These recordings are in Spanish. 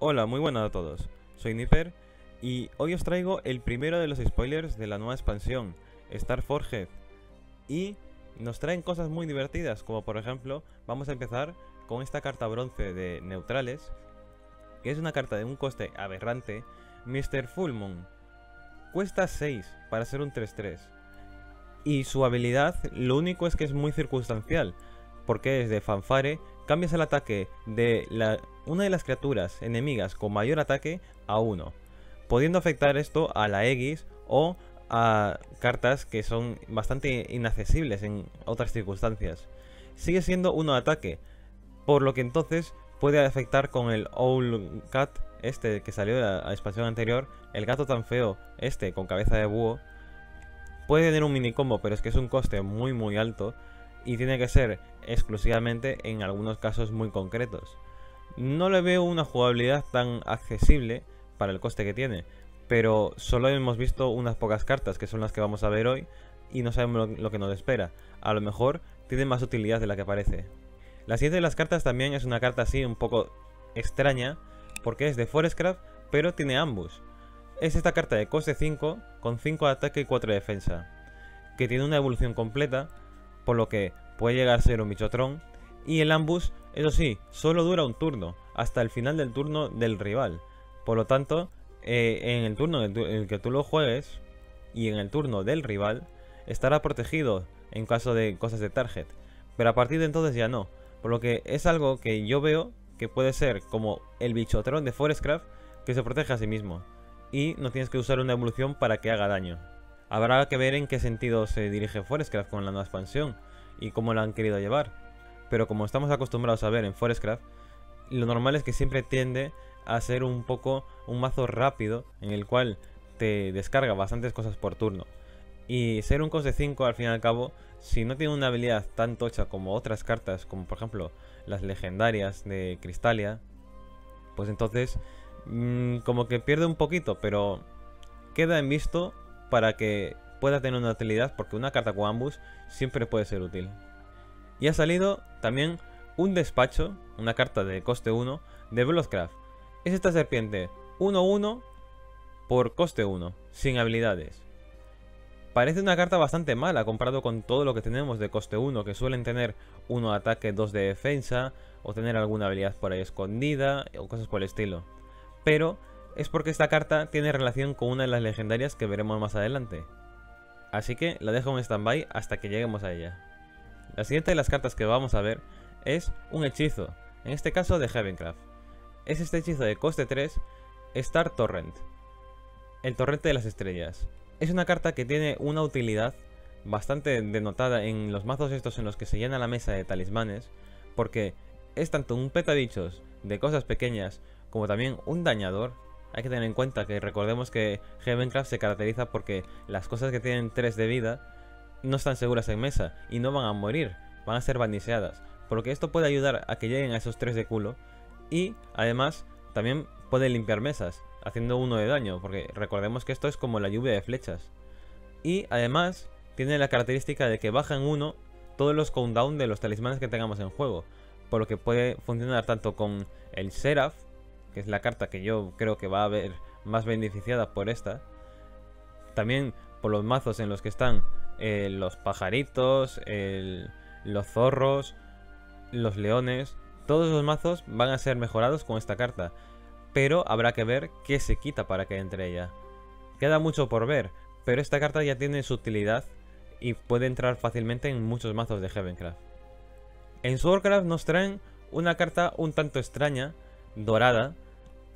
Hola, muy buenas a todos. Soy Nipper y hoy os traigo el primero de los spoilers de la nueva expansión, Star Forge. Y nos traen cosas muy divertidas, como por ejemplo, vamos a empezar con esta carta bronce de neutrales, que es una carta de un coste aberrante, Mr. Full Moon. Cuesta 6 para ser un 3-3. Y su habilidad, lo único es que es muy circunstancial, porque es de fanfare, cambias el ataque de una de las criaturas enemigas con mayor ataque a 1, pudiendo afectar esto a la Aegis o a cartas que son bastante inaccesibles en otras circunstancias. Sigue siendo uno de ataque, por lo que entonces puede afectar con el Owl Cat, este que salió de la expansión anterior, el gato tan feo, este con cabeza de búho, puede tener un mini combo, pero es que es un coste muy muy alto y tiene que ser exclusivamente en algunos casos muy concretos. No le veo una jugabilidad tan accesible para el coste que tiene, pero solo hemos visto unas pocas cartas que son las que vamos a ver hoy y no sabemos lo, que nos espera. A lo mejor tiene más utilidad de la que parece. La siguiente de las cartas también es una carta así un poco extraña porque es de Forestcraft pero tiene ambos. Es esta carta de coste 5 con 5 de ataque y 4 de defensa, que tiene una evolución completa por lo que puede llegar a ser un bichotrón. Y el ambush, eso sí, solo dura un turno, hasta el final del turno del rival. Por lo tanto, eh, en el turno en el que tú lo juegues y en el turno del rival, estará protegido en caso de cosas de target. Pero a partir de entonces ya no. Por lo que es algo que yo veo que puede ser como el bichotrón de Forestcraft que se protege a sí mismo. Y no tienes que usar una evolución para que haga daño. Habrá que ver en qué sentido se dirige Forestcraft con la nueva expansión y cómo la han querido llevar. Pero como estamos acostumbrados a ver en Forestcraft, lo normal es que siempre tiende a ser un poco un mazo rápido en el cual te descarga bastantes cosas por turno. Y ser un coste 5 al fin y al cabo, si no tiene una habilidad tan tocha como otras cartas, como por ejemplo las legendarias de Cristalia, pues entonces mmm, como que pierde un poquito, pero queda en visto para que pueda tener una utilidad porque una carta con ambos siempre puede ser útil. Y ha salido también un despacho, una carta de coste 1 de Bloodcraft. Es esta serpiente 1-1 por coste 1, sin habilidades. Parece una carta bastante mala comparado con todo lo que tenemos de coste 1, que suelen tener 1 de ataque, 2 de defensa, o tener alguna habilidad por ahí escondida, o cosas por el estilo. Pero es porque esta carta tiene relación con una de las legendarias que veremos más adelante. Así que la dejo en stand-by hasta que lleguemos a ella. La siguiente de las cartas que vamos a ver es un hechizo, en este caso de Heavencraft. Es este hechizo de coste 3, Star Torrent. El torrente de las estrellas. Es una carta que tiene una utilidad bastante denotada en los mazos estos en los que se llena la mesa de talismanes, porque es tanto un petadichos de cosas pequeñas como también un dañador hay que tener en cuenta que recordemos que Heavencraft se caracteriza porque las cosas que tienen 3 de vida no están seguras en mesa y no van a morir, van a ser bandiseadas. Por lo que esto puede ayudar a que lleguen a esos 3 de culo y además también puede limpiar mesas, haciendo uno de daño, porque recordemos que esto es como la lluvia de flechas. Y además tiene la característica de que baja en 1 todos los countdown de los talismanes que tengamos en juego, por lo que puede funcionar tanto con el Seraph que es la carta que yo creo que va a haber más beneficiada por esta. También por los mazos en los que están eh, los pajaritos, los zorros, los leones. Todos los mazos van a ser mejorados con esta carta. Pero habrá que ver qué se quita para que entre ella. Queda mucho por ver, pero esta carta ya tiene su utilidad y puede entrar fácilmente en muchos mazos de Heavencraft. En Swordcraft nos traen una carta un tanto extraña dorada,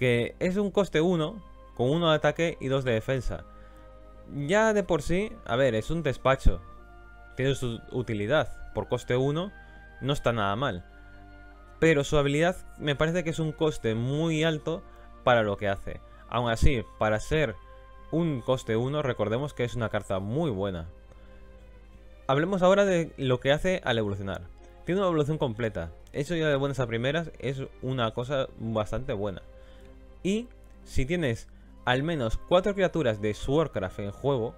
que es un coste 1, con 1 de ataque y 2 de defensa. Ya de por sí, a ver, es un despacho. Tiene su utilidad. Por coste 1 no está nada mal. Pero su habilidad me parece que es un coste muy alto para lo que hace. Aún así, para ser un coste 1, recordemos que es una carta muy buena. Hablemos ahora de lo que hace al evolucionar. Tiene una evolución completa. Eso ya de buenas a primeras es una cosa bastante buena. Y si tienes al menos 4 criaturas de Swordcraft en juego,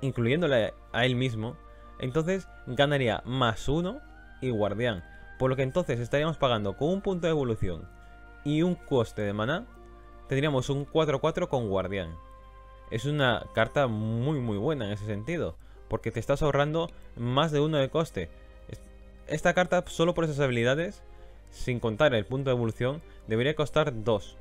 incluyéndole a él mismo, entonces ganaría más 1 y guardián. Por lo que entonces estaríamos pagando con un punto de evolución y un coste de maná, tendríamos un 4-4 con guardián. Es una carta muy muy buena en ese sentido, porque te estás ahorrando más de uno de coste. Esta carta, solo por esas habilidades, sin contar el punto de evolución, debería costar 2.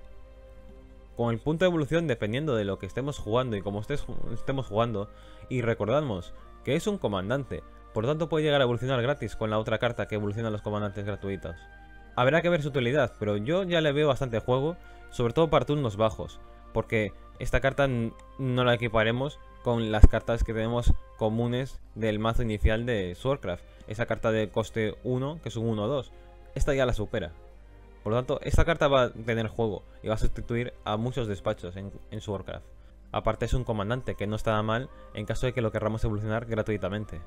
Con el punto de evolución, dependiendo de lo que estemos jugando y cómo estemos jugando, y recordamos que es un comandante, por tanto puede llegar a evolucionar gratis con la otra carta que evoluciona los comandantes gratuitos. Habrá que ver su utilidad, pero yo ya le veo bastante juego, sobre todo para turnos bajos, porque esta carta no la equiparemos con las cartas que tenemos comunes del mazo inicial de Swordcraft. Esa carta de coste 1, que es un 1-2. Esta ya la supera. Por lo tanto, esta carta va a tener juego y va a sustituir a muchos despachos en, en Swordcraft. Aparte es un comandante que no está mal en caso de que lo querramos evolucionar gratuitamente.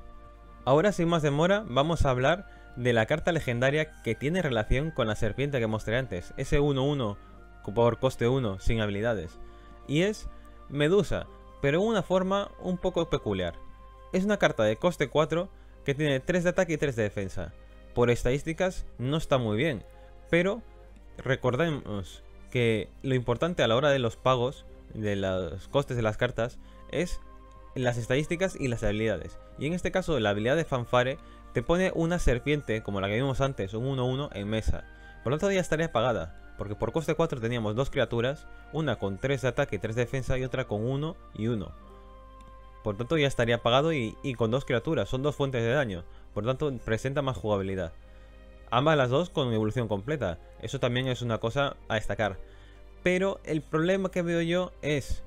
Ahora sin más demora vamos a hablar de la carta legendaria que tiene relación con la serpiente que mostré antes, ese 1-1 por coste 1 sin habilidades. Y es Medusa, pero en una forma un poco peculiar. Es una carta de coste 4 que tiene 3 de ataque y 3 de defensa. Por estadísticas no está muy bien, pero recordemos que lo importante a la hora de los pagos, de los costes de las cartas, es las estadísticas y las habilidades. Y en este caso la habilidad de fanfare te pone una serpiente, como la que vimos antes, un 1-1 en mesa. Por lo tanto ya estaría pagada, porque por coste 4 teníamos dos criaturas, una con 3 de ataque y 3 de defensa y otra con 1 y 1. Por tanto ya estaría pagado y, y, con dos criaturas, son dos fuentes de daño, por tanto presenta más jugabilidad. Ambas las dos con evolución completa, eso también es una cosa a destacar. Pero el problema que veo yo es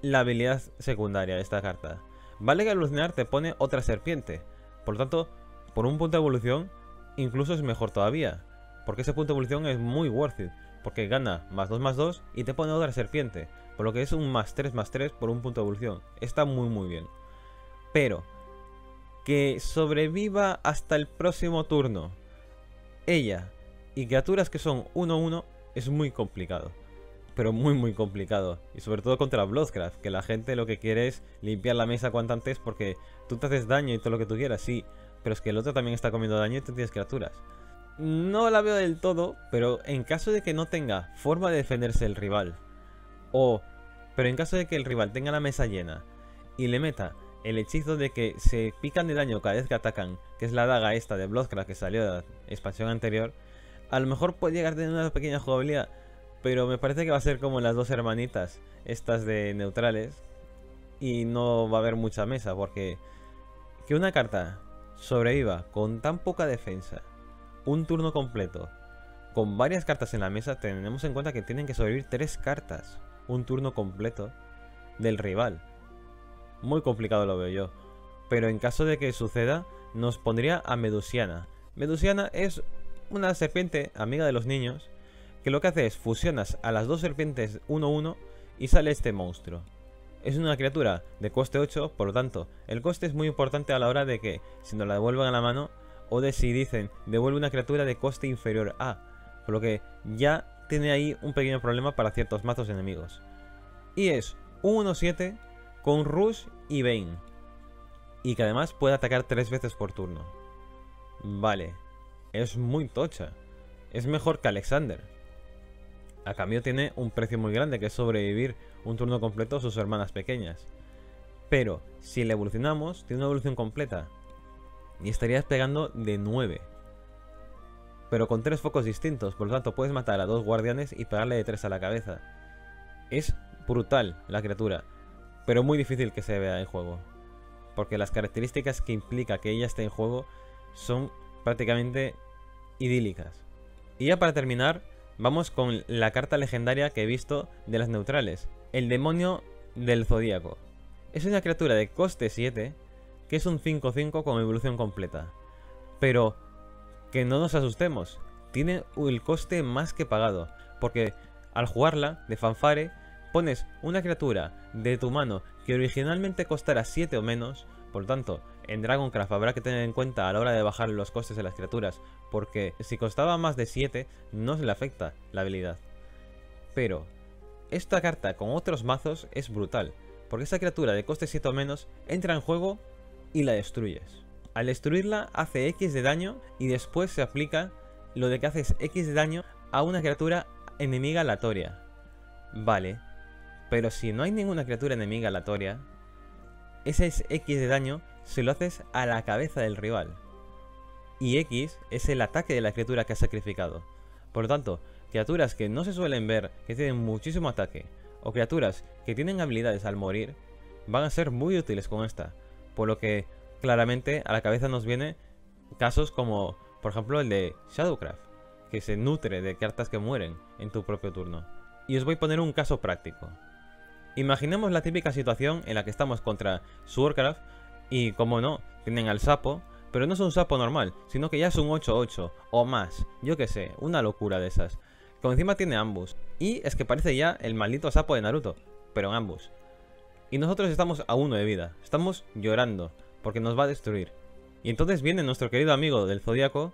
la habilidad secundaria de esta carta. Vale que evolucionar te pone otra serpiente, por lo tanto, por un punto de evolución, incluso es mejor todavía. Porque ese punto de evolución es muy worth it. Porque gana más 2 más 2 y te pone otra serpiente. Por lo que es un más 3 más 3 por un punto de evolución. Está muy muy bien. Pero, que sobreviva hasta el próximo turno. Ella y criaturas que son 1-1 es muy complicado. Pero muy muy complicado. Y sobre todo contra Bloodcraft, que la gente lo que quiere es limpiar la mesa cuanto antes porque tú te haces daño y todo lo que tú quieras, sí. Pero es que el otro también está comiendo daño y tú tienes criaturas. No la veo del todo, pero en caso de que no tenga forma de defenderse el rival, o, pero en caso de que el rival tenga la mesa llena y le meta el hechizo de que se pican de daño cada vez que atacan, que es la daga esta de Bloodcraft que salió de la expansión anterior, a lo mejor puede llegar a tener una pequeña jugabilidad, pero me parece que va a ser como las dos hermanitas, estas de neutrales, y no va a haber mucha mesa, porque que una carta sobreviva con tan poca defensa un turno completo con varias cartas en la mesa, tenemos en cuenta que tienen que sobrevivir tres cartas un turno completo del rival. Muy complicado lo veo yo. Pero en caso de que suceda, nos pondría a Medusiana. Medusiana es una serpiente amiga de los niños que lo que hace es fusionas a las dos serpientes 1-1 y sale este monstruo. Es una criatura de coste 8, por lo tanto, el coste es muy importante a la hora de que, si nos la devuelvan a la mano, o de si dicen devuelve una criatura de coste inferior a, por lo que ya tiene ahí un pequeño problema para ciertos mazos enemigos. Y es un 1-7 con Rush y Bane, y que además puede atacar tres veces por turno. Vale, es muy tocha, es mejor que Alexander. A cambio tiene un precio muy grande que es sobrevivir un turno completo a sus hermanas pequeñas. Pero si le evolucionamos, tiene una evolución completa y estarías pegando de 9. Pero con tres focos distintos, por lo tanto puedes matar a dos guardianes y pegarle de 3 a la cabeza. Es brutal la criatura, pero muy difícil que se vea en juego. Porque las características que implica que ella esté en juego son prácticamente idílicas. Y ya para terminar, vamos con la carta legendaria que he visto de las neutrales. El demonio del zodíaco. Es una criatura de coste 7 que es un 5-5 con evolución completa. Pero que no nos asustemos, tiene el coste más que pagado, porque al jugarla de fanfare pones una criatura de tu mano que originalmente costara 7 o menos, por tanto, en Dragoncraft habrá que tener en cuenta a la hora de bajar los costes de las criaturas, porque si costaba más de 7 no se le afecta la habilidad. Pero, esta carta con otros mazos es brutal, porque esta criatura de coste 7 o menos entra en juego y la destruyes. Al destruirla hace X de daño y después se aplica lo de que haces X de daño a una criatura enemiga aleatoria. Vale, pero si no hay ninguna criatura enemiga aleatoria, ese es X de daño se lo haces a la cabeza del rival. Y X es el ataque de la criatura que has sacrificado. Por lo tanto, criaturas que no se suelen ver, que tienen muchísimo ataque, o criaturas que tienen habilidades al morir, van a ser muy útiles con esta. Por lo que claramente a la cabeza nos viene casos como, por ejemplo, el de Shadowcraft, que se nutre de cartas que mueren en tu propio turno. Y os voy a poner un caso práctico. Imaginemos la típica situación en la que estamos contra Swordcraft y, como no, tienen al sapo, pero no es un sapo normal, sino que ya es un 8-8 o más, yo que sé, una locura de esas. Como encima tiene ambos. Y es que parece ya el maldito sapo de Naruto, pero en ambos. Y nosotros estamos a uno de vida, estamos llorando, porque nos va a destruir. Y entonces viene nuestro querido amigo del Zodíaco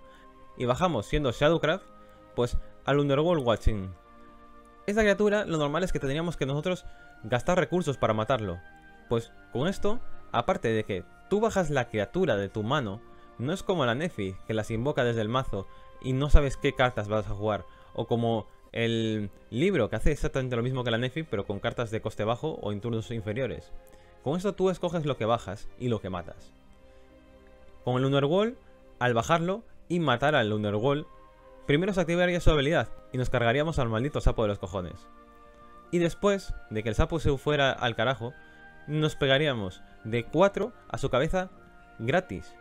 y bajamos siendo Shadowcraft, pues al Underworld Watching. Esta criatura lo normal es que tendríamos que nosotros gastar recursos para matarlo. Pues con esto, aparte de que tú bajas la criatura de tu mano, no es como la Nefi, que las invoca desde el mazo y no sabes qué cartas vas a jugar, o como el libro, que hace exactamente lo mismo que la Nefi, pero con cartas de coste bajo o en turnos inferiores. Con esto tú escoges lo que bajas y lo que matas. Con el Underwall, al bajarlo y matar al Underwall, primero se activaría su habilidad y nos cargaríamos al maldito sapo de los cojones. Y después de que el sapo se fuera al carajo, nos pegaríamos de 4 a su cabeza gratis.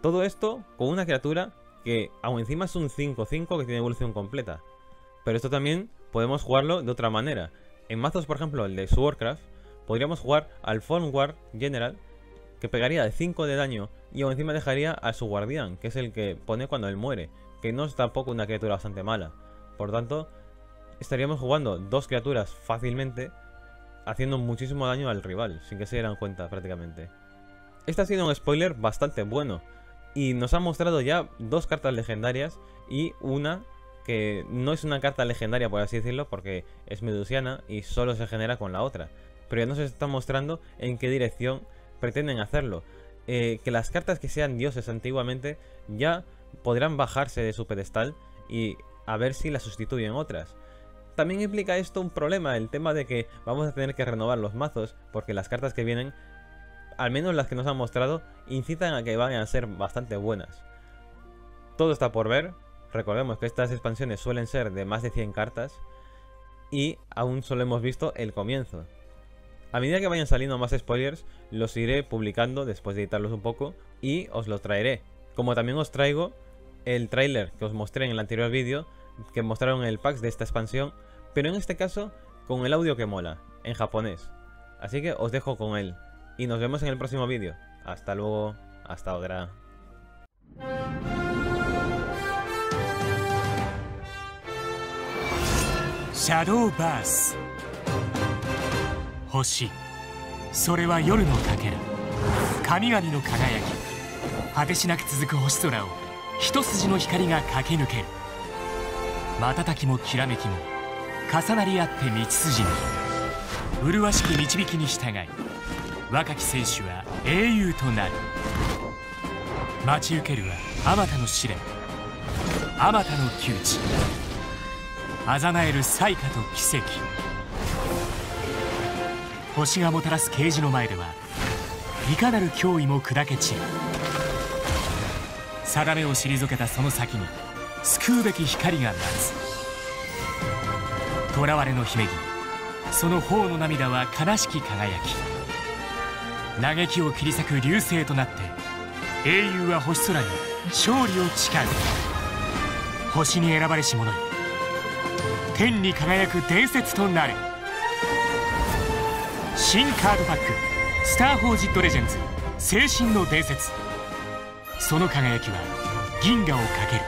Todo esto con una criatura que aún encima es un 5-5 que tiene evolución completa. Pero esto también podemos jugarlo de otra manera. En mazos, por ejemplo, el de Swordcraft, podríamos jugar al War General, que pegaría de 5 de daño y aún encima dejaría a su guardián, que es el que pone cuando él muere, que no es tampoco una criatura bastante mala. Por tanto, estaríamos jugando dos criaturas fácilmente, haciendo muchísimo daño al rival, sin que se dieran cuenta prácticamente. Este ha sido un spoiler bastante bueno, y nos ha mostrado ya dos cartas legendarias y una que no es una carta legendaria por así decirlo porque es medusiana y solo se genera con la otra. Pero ya nos está mostrando en qué dirección pretenden hacerlo. Eh, que las cartas que sean dioses antiguamente ya podrán bajarse de su pedestal y a ver si las sustituyen otras. También implica esto un problema, el tema de que vamos a tener que renovar los mazos porque las cartas que vienen al menos las que nos han mostrado, incitan a que vayan a ser bastante buenas. Todo está por ver, recordemos que estas expansiones suelen ser de más de 100 cartas, y aún solo hemos visto el comienzo. A medida que vayan saliendo más spoilers, los iré publicando después de editarlos un poco, y os los traeré. Como también os traigo el tráiler que os mostré en el anterior vídeo, que mostraron el pack de esta expansión, pero en este caso con el audio que mola, en japonés. Así que os dejo con él. Y nos vemos en el próximo vídeo. Hasta luego. Hasta otra. Shadow Bass 星それは夜のかけら神々の輝き果てしなく続く星空を 一筋の光が駆け抜ける。瞬きもきらめきも重なり合って道筋に。麗しく導きに従い若き選手は英雄となる。待ち受けるはあまたの試練あまたの窮地あざなえる彩花と奇跡。星がもたらす啓示の前ではいかなる脅威も砕け散る。定めを退けたその先に救うべき光が待つ。囚われの姫君その頬の涙は悲しき輝き。嘆きを切り裂く流星となって英雄は星空に勝利を誓う。星に選ばれし者よ天に輝く伝説となる新カードパック「スター・フォージット・レジェンズ精神の伝説」その輝きは銀河をかける